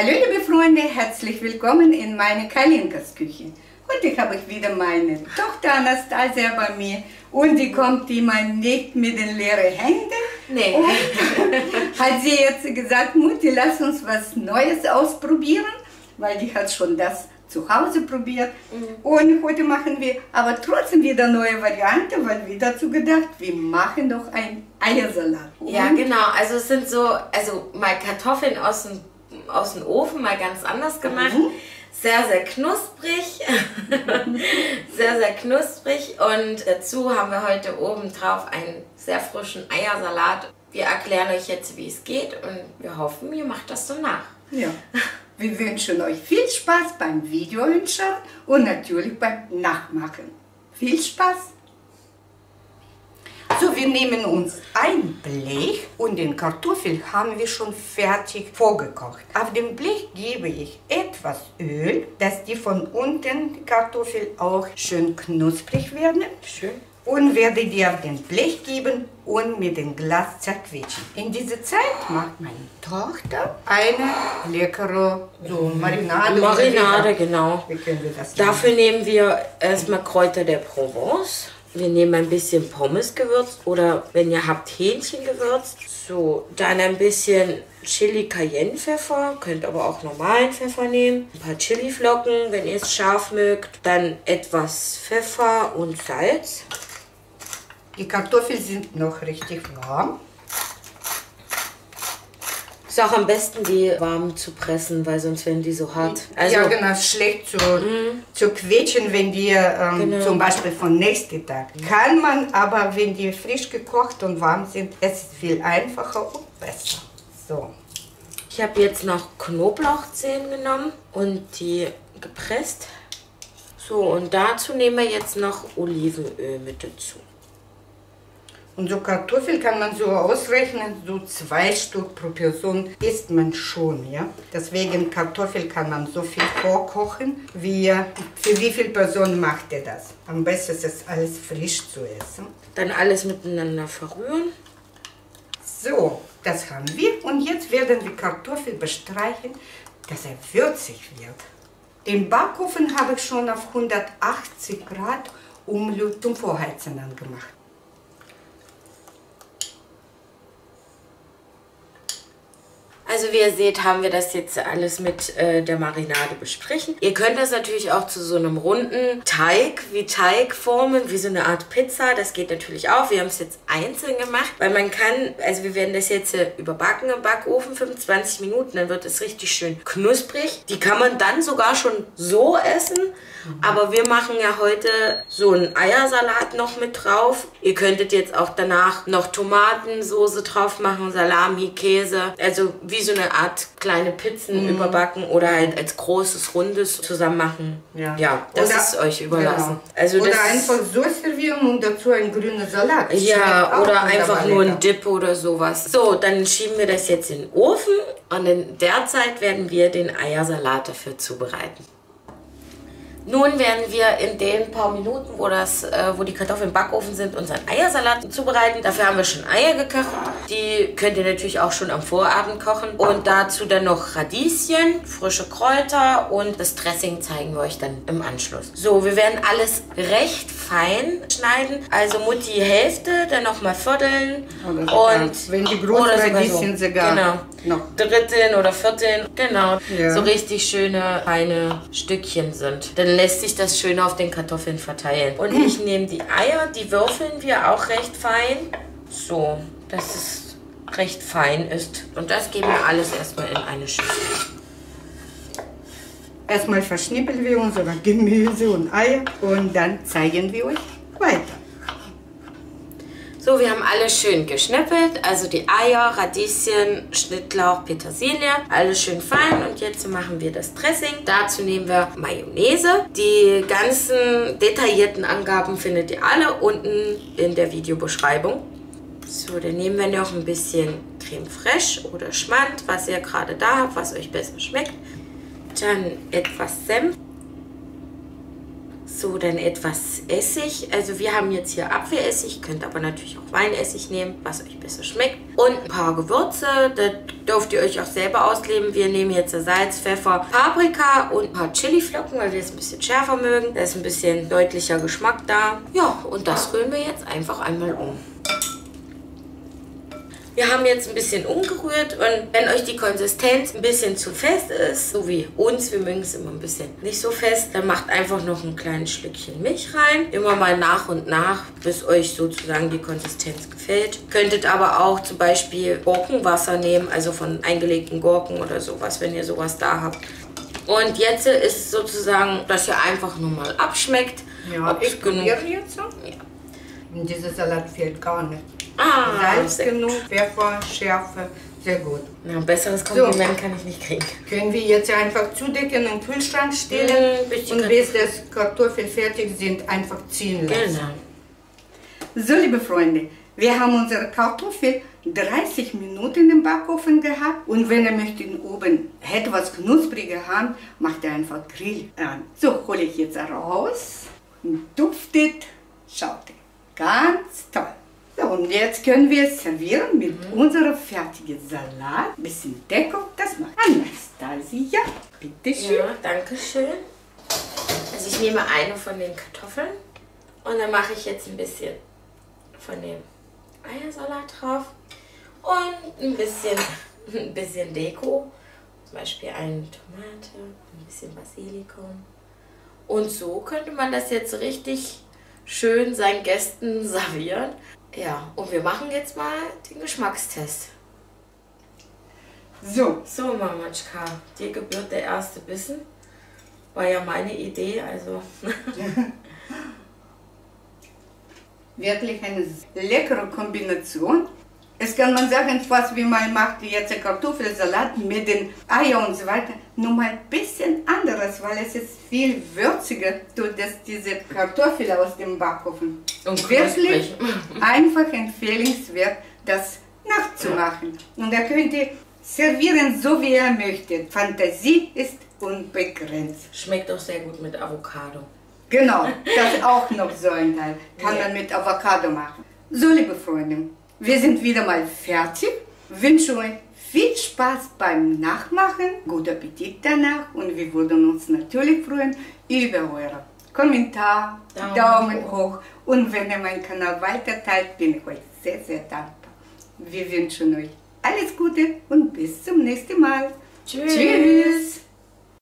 Hallo liebe Freunde, herzlich willkommen in meine Kalinkas Küche. Heute habe ich wieder meine Tochter Anastasia bei mir und die kommt immer nicht mit den leeren Händen. Nee. Und hat sie jetzt gesagt, Mutti, lass uns was Neues ausprobieren, weil die hat schon das zu Hause probiert. Mhm. Und heute machen wir aber trotzdem wieder neue Variante, weil wir dazu gedacht, wir machen doch ein Eiersalat. Ja, Und genau. Also es sind so, also mal Kartoffeln aus dem, aus dem Ofen, mal ganz anders gemacht. Mhm. Sehr, sehr knusprig. sehr, sehr knusprig. Und dazu haben wir heute oben drauf einen sehr frischen Eiersalat. Wir erklären euch jetzt, wie es geht und wir hoffen, ihr macht das so nach. Ja. Wir wünschen euch viel Spaß beim Video anschauen und natürlich beim Nachmachen. Viel Spaß! So, wir nehmen uns ein Blech und den Kartoffel haben wir schon fertig vorgekocht. Auf dem Blech gebe ich etwas Öl, dass die von unten die Kartoffel auch schön knusprig werden. Schön. Und werde die auf den Blech geben und mit dem Glas zerquetschen. In dieser Zeit macht meine Tochter eine leckere so Marinade. Marinade, genau. Wie können wir das nennen? Dafür nehmen wir erstmal Kräuter der Provence. Wir nehmen ein bisschen Pommesgewürz oder wenn ihr habt Hähnchengewürz. So, dann ein bisschen Chili Cayenne Pfeffer, könnt aber auch normalen Pfeffer nehmen. Ein paar Chiliflocken, wenn ihr es scharf mögt. Dann etwas Pfeffer und Salz. Die Kartoffeln sind noch richtig warm. Ist auch am besten, die warm zu pressen, weil sonst werden die so hart. Also, ja, genau, schlecht zu, zu quetschen, wenn die ähm, Genau. zum Beispiel von nächsten Tag. Kann man, aber wenn die frisch gekocht und warm sind, es ist viel einfacher und besser. So. Ich habe jetzt noch Knoblauchzehen genommen und die gepresst. So, und dazu nehmen wir jetzt noch Olivenöl mit dazu. Und so Kartoffel kann man so ausrechnen, so zwei Stück pro Person isst man schon, ja. Deswegen Kartoffel kann man so viel vorkochen, wie für wie viele Personen macht ihr das? Am besten ist es alles frisch zu essen. Dann alles miteinander verrühren. So, das haben wir und jetzt werden wir Kartoffel bestreichen, dass er würzig wird. Den Backofen habe ich schon auf 180 Grad Umluft zum Vorheizen angemacht. Also wie ihr seht, haben wir das jetzt alles mit äh, der Marinade bestrichen. Ihr könnt das natürlich auch zu so einem runden Teig, wie Teig formen, wie so eine Art Pizza. Das geht natürlich auch. Wir haben es jetzt einzeln gemacht, weil man kann, also wir werden das jetzt äh, überbacken im Backofen, 25 Minuten, dann wird es richtig schön knusprig. Die kann man dann sogar schon so essen. Aber wir machen ja heute so einen Eiersalat noch mit drauf. Ihr könntet jetzt auch danach noch Tomatensoße drauf machen, Salami, Käse. Also wie so eine Art kleine Pizzen überbacken oder halt als großes Rundes zusammen machen. Ja, das Oder- ist euch überlassen. Genau. Also oder einfach so servieren und dazu ein grüner Salat. Ja, oder einfach nur ein Dip oder sowas. So, dann schieben wir das jetzt in den Ofen und in der Zeit werden wir den Eiersalat dafür zubereiten. Nun werden wir in den paar Minuten, wo, das, äh, wo die Kartoffeln im Backofen sind, unseren Eiersalat zubereiten. Dafür haben wir schon Eier gekocht. Die könnt ihr natürlich auch schon am Vorabend kochen. Und dazu dann noch Radieschen, frische Kräuter und das Dressing zeigen wir euch dann im Anschluss. So, wir werden alles recht fein schneiden. Also Mutti Hälfte, dann nochmal vierteln. Oder und wenn die großen Radieschen sogar Genau. noch. Dritteln oder Vierteln, genau. Ja. So richtig schöne, feine Stückchen sind. Dann lässt sich das schön auf den Kartoffeln verteilen. Und ich nehme die Eier, die würfeln wir auch recht fein. So, dass es recht fein ist. Und das geben wir alles erstmal in eine Schüssel. Erstmal verschnippeln wir unsere Gemüse und Eier und dann zeigen wir euch weiter. So, wir haben alles schön geschnippelt, also die Eier, Radieschen, Schnittlauch, Petersilie, alles schön fein und jetzt machen wir das Dressing. Dazu nehmen wir Mayonnaise. Die ganzen detaillierten Angaben findet ihr alle unten in der Videobeschreibung. So, dann nehmen wir noch ein bisschen Creme Fraiche oder Schmand, was ihr gerade da habt, was euch besser schmeckt. Dann etwas Senf. So, dann etwas Essig. Also wir haben jetzt hier Apfelessig, könnt aber natürlich auch Weinessig nehmen, was euch besser schmeckt. Und ein paar Gewürze, da dürft ihr euch auch selber ausleben. Wir nehmen jetzt Salz, Pfeffer, Paprika und ein paar Chiliflocken, weil wir es ein bisschen schärfer mögen. Da ist ein bisschen deutlicher Geschmack da. Ja, und das rühren wir jetzt einfach einmal um. Wir haben jetzt ein bisschen umgerührt und wenn euch die Konsistenz ein bisschen zu fest ist, so wie uns, wir mögen es immer ein bisschen nicht so fest, dann macht einfach noch ein kleines Stückchen Milch rein. Immer mal nach und nach, bis euch sozusagen die Konsistenz gefällt. Könntet aber auch zum Beispiel Gurkenwasser nehmen, also von eingelegten Gurken oder sowas, wenn ihr sowas da habt. Und jetzt ist sozusagen, dass ihr einfach nur mal abschmeckt. Ja, ich probiere jetzt so. Ja. In diesem Salat fehlt gar nichts. Ah, Salz genug, Pfeffer, Schärfe, sehr gut. Ja, ein besseres Kompliment so. kann ich nicht kriegen. Können wir jetzt einfach zudecken und Kühlschrank stellen mmh, und bis das Kartoffeln fertig sind, einfach ziehen lassen. Genau. So, liebe Freunde, wir haben unsere Kartoffel 30 Minuten im Backofen gehabt und wenn ihr möchtet oben etwas knuspriger haben, macht ihr einfach Grill an. So, hole ich jetzt raus. Duftet, schaut, ganz toll. So, und jetzt können wir es servieren mit mhm. unserem fertigen Salat. Bisschen Deko, das macht Anastasia. Bitte schön. Ja, danke schön. Also ich nehme eine von den Kartoffeln und dann mache ich jetzt ein bisschen von dem Eiersalat drauf und ein bisschen, ein bisschen Deko. Zum Beispiel eine Tomate, ein bisschen Basilikum. Und so könnte man das jetzt richtig schön seinen Gästen servieren. Ja, und wir machen jetzt mal den Geschmackstest. So. So, Mamatschka, dir gebührt der erste Bissen. War ja meine Idee, also. Wirklich eine leckere Kombination. Es kann man sagen, fast wie man macht jetzt Kartoffelsalat mit den Eiern und so weiter, nur mal ein bisschen anderes, weil es ist viel würziger durch das, diese Kartoffel aus dem Backofen. Und Wirklich einfach empfehlenswert, das nachzumachen. Und da könnt ihr servieren, so wie ihr möchtet. Fantasie ist unbegrenzt. Schmeckt auch sehr gut mit Avocado. Genau, das ist auch noch so ein Teil. Kann ja. man mit Avocado machen. So, liebe Freunde, wir sind wieder mal fertig. Wünsche euch viel Spaß beim Nachmachen, guten Appetit danach und wir würden uns natürlich freuen über eure Kommentar, Daumen, Daumen hoch. hoch und wenn ihr meinen Kanal weiter teilt, bin ich euch sehr, sehr dankbar. Wir wünschen euch alles Gute und bis zum nächsten Mal. Tschüss. Tschüss.